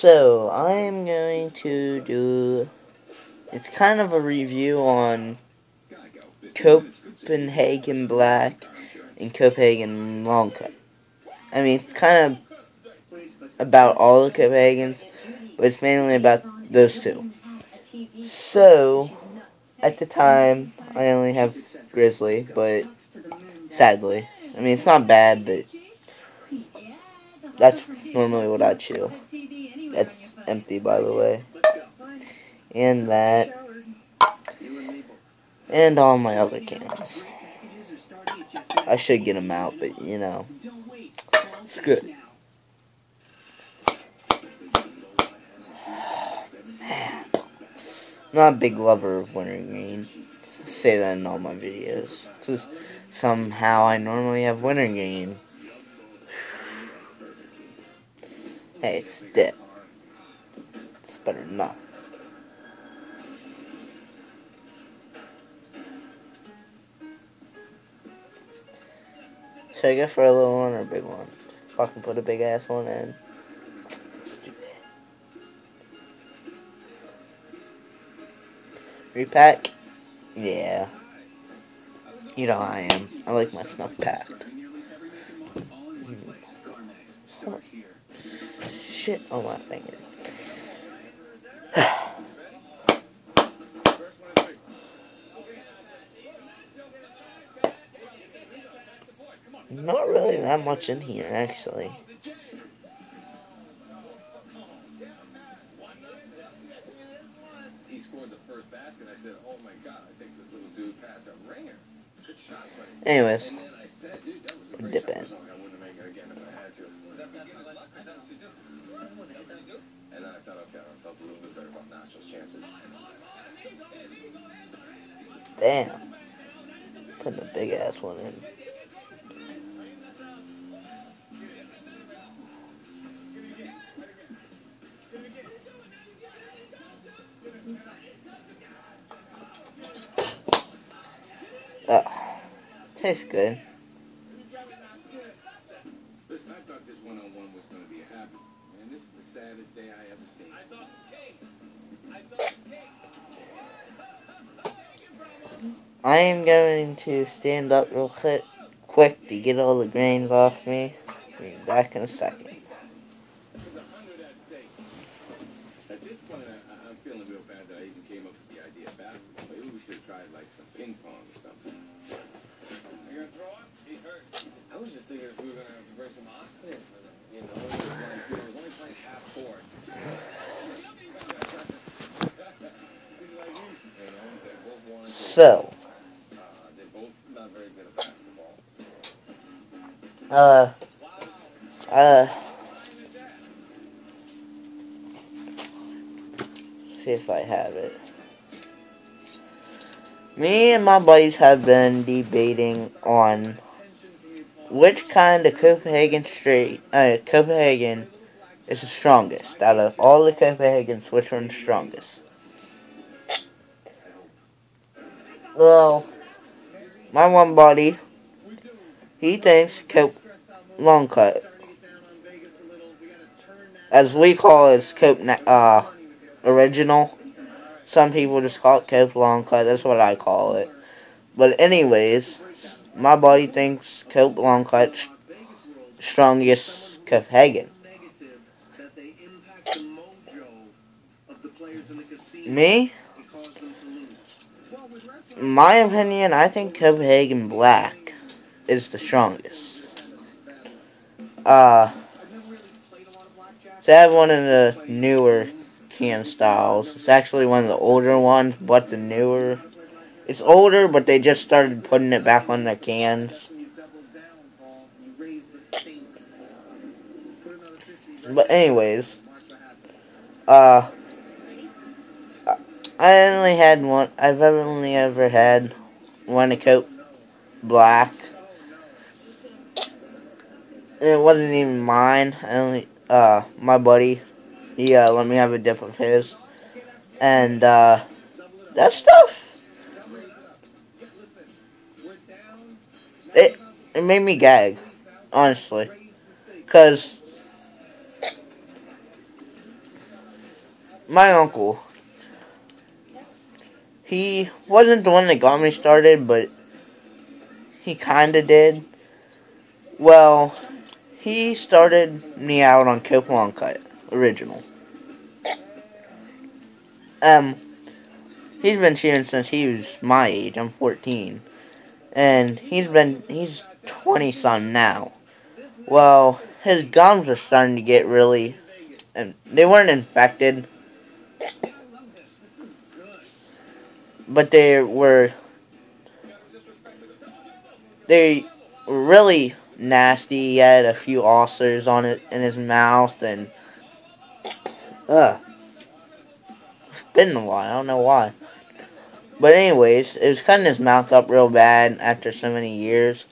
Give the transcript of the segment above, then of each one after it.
So, I am going to do, it's kind of a review on Copenhagen Black and Copenhagen Long Cut. I mean, it's kind of about all the Copenhagens, but it's mainly about those two. So, at the time, I only have Grizzly, but sadly. I mean, it's not bad, but that's normally what I chew. That's empty, by the way. And that. And all my other cans. I should get them out, but you know. It's good. not a big lover of wintergreen. I say that in all my videos. Because somehow I normally have winter wintergreen. Hey, it's not. I go for a little one or a big one? Fucking put a big ass one in. Repack? Yeah. You know I am. I like my snuff packed. Shit on my finger. Not really that much in here, actually. Anyways, dip in. And then I thought, okay, I felt a little bit better about Nacho's chances. Damn. Putting a big ass one in. Oh, tastes good. Listen, I thought this one-on-one was going to be a this is the saddest day I ever seen. I saw cakes. I saw cakes. I am going to stand up real quick, quick to get all the grains off me. Be back in a second. There's a hundred at stake. At this point, I, I- I'm feeling real bad that I even came up with the idea of basketball. Maybe we should have tried like some ping pong or something. You gonna throw up? He's hurt. I was just thinking if we were gonna have to bring some oxygen for them. You know, it was, like, you know, it was only playing half court. He's like you. You know, they both wanted to. So, Uh, they're both not very good at basketball. uh, uh, see if I have it. Me and my buddies have been debating on which kind of Copenhagen street, uh, Copenhagen is the strongest. Out of all the Copenhagens, which one's strongest? Well, my one buddy, he thinks Cope long cut, as we call it, Cope uh, original. Some people just call it Cope cut. That's what I call it. But anyways, my buddy thinks Cope long cut strongest Copenhagen. Me? My opinion, I think Copenhagen Black is the strongest. Uh, have one of the newer can styles. It's actually one of the older ones, but the newer. It's older, but they just started putting it back on the cans. But anyways, uh, I only had one. I've only ever had one Cope black. It wasn't even mine. I only uh my buddy. He uh, let me have a dip of his, and uh, that stuff. It it made me gag, honestly, cause my uncle, he wasn't the one that got me started, but he kinda did. Well, he started me out on Cope Cut, original. Um, he's been shooting since he was my age. I'm 14, and he's been he's 20 some now. Well, his gums are starting to get really, and they weren't infected, but they were they were really nasty. He had a few ulcers on it in his mouth, and ugh, been a while. I don't know why. But anyways, it was cutting his mouth up real bad after so many years.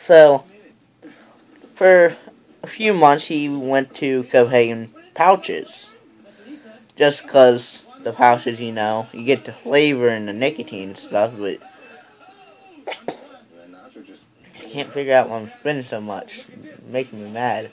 So, for a few months, he went to Copenhagen pouches. Just because the pouches, you know, you get the flavor and the nicotine stuff, but I can't figure out why I'm spinning so much. It's making me mad.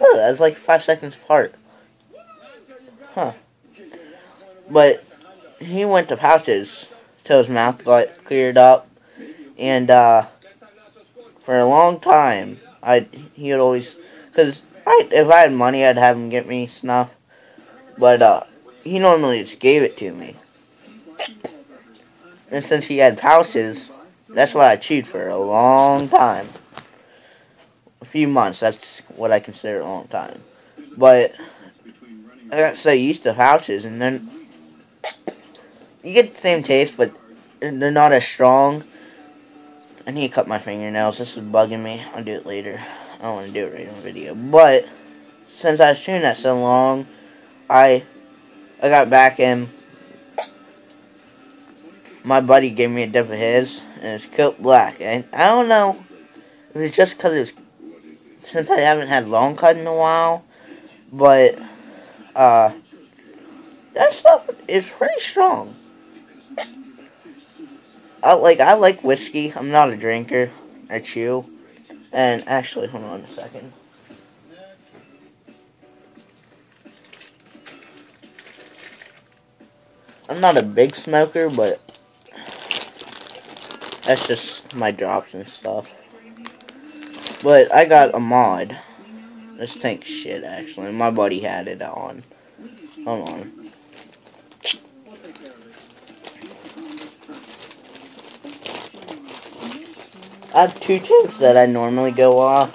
Oh, that's like five seconds apart. Huh. But he went to pouches till his mouth got cleared up, and uh, for a long time, I he would always because I if I had money, I'd have him get me snuff, but uh, he normally just gave it to me. And since he had pouches, that's what I chewed for a long time. A few months, that's what I consider a long time. But I got so used to houses, and then you get the same taste, but they're not as strong. I need to cut my fingernails. This is bugging me. I'll do it later. I don't want to do it right on video. But since I was chewing that so long, I I got back and my buddy gave me a dip of his, and it's Cope Black. And I don't know if it's just because it's since I haven't had long cut in a while, but uh, that stuff is pretty strong. I like I like whiskey. I'm not a drinker. I chew. And actually, hold on a second. I'm not a big smoker, but that's just my drops and stuff. But I got a mod. This tank shit, actually. My buddy had it on. Hold on. I have two tanks that I normally go off.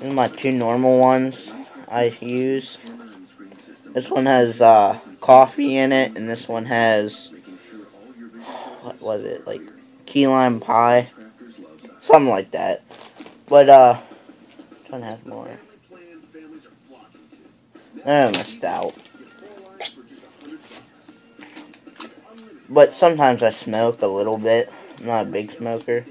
And my two normal ones I use. This one has uh, coffee in it, and this one has what was it like key lime pie, something like that. But uh, one have more. I missed out. But sometimes I smoke a little bit. I'm not a big smoker.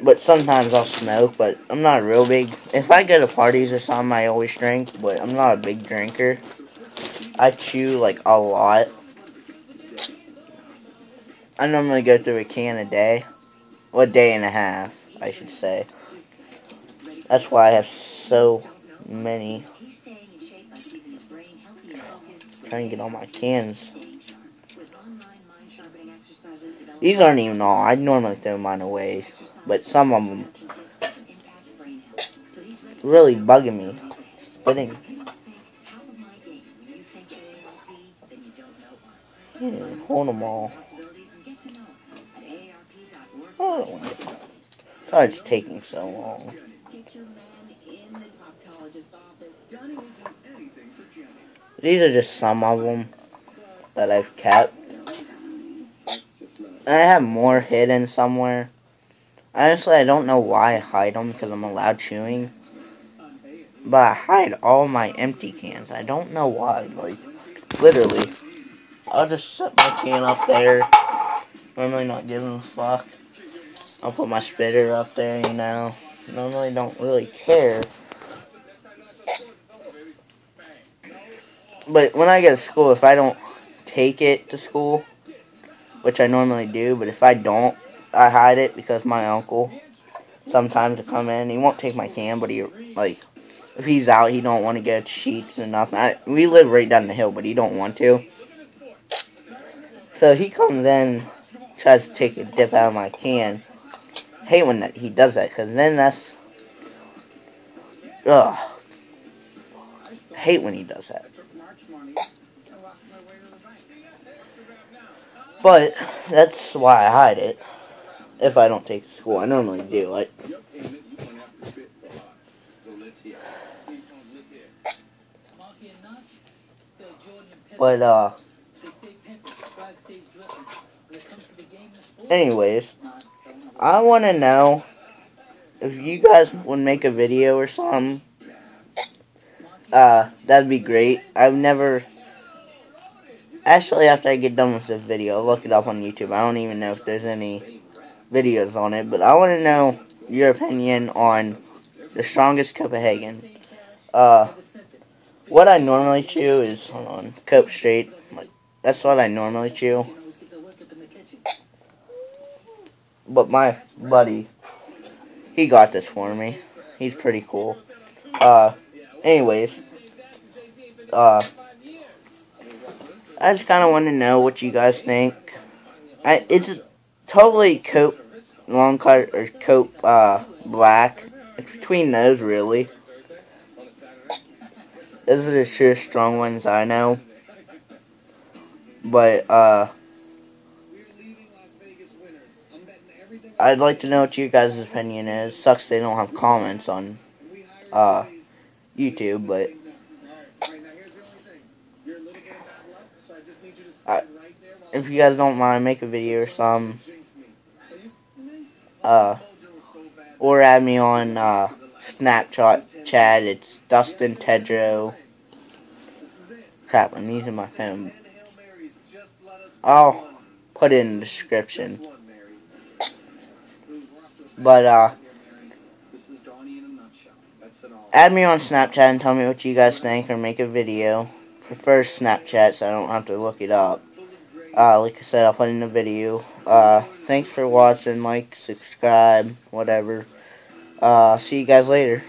But sometimes I'll smoke, but I'm not a real big. If I go to parties or something, I always drink, but I'm not a big drinker. I chew like a lot. I normally go through a can a day. Well, a day and a half, I should say. That's why I have so many. I'm trying to get all my cans. These aren't even all. I normally throw mine away, but some of them really bugging me. Spitting. Yeah, hold them all. Oh, sorry it's taking so long. These are just some of them that I've kept. I have more hidden somewhere. Honestly, I don't know why I hide them because I'm allowed chewing. But I hide all my empty cans. I don't know why. Like, literally. I'll just set my can up there. Normally not giving a fuck. I'll put my spitter up there, you know. Normally don't really care. But when I get to school, if I don't take it to school, which I normally do, but if I don't, I hide it because my uncle sometimes to come in. He won't take my can, but he like if he's out, he don't want to get sheets and nothing. I, we live right down the hill, but he don't want to. So he comes in, tries to take a dip out of my can. Hate when that he does that, cause then that's ugh. Hate when he does that. But that's why I hide it. If I don't take it to school, I normally do. I, Pepper, but uh, anyways. I want to know if you guys would make a video or something. Uh, that'd be great. I've never. Actually, after I get done with this video, look it up on YouTube. I don't even know if there's any videos on it, but I want to know your opinion on the strongest Copenhagen. Uh, what I normally chew is hold on Cope Straight. That's what I normally chew. You always get the work up in the kitchen. But my buddy, he got this for me. He's pretty cool. Uh, anyways, uh, I just kind of want to know what you guys think. I it's totally Cope long cut or Cope uh black. It's between those really. Those are the true strong ones I know. But uh, I'd like to know what you guys' opinion is. Sucks they don't have comments on uh YouTube, but I- if you guys don't mind, make a video or some. Uh, or add me on uh, Snapchat, Chad. It's Dustin Tedrow. Crap, I'm using my phone. I'll put it in the description. But uh, This is Donnie in a nutshell. That's it uh, add me on Snapchat and tell me what you guys think, or make a video. Prefer Snapchat, so I don't have to look it up. Uh, like I said, I'll put in a video. Uh, thanks for watching. Like, subscribe, whatever. Uh, see you guys later.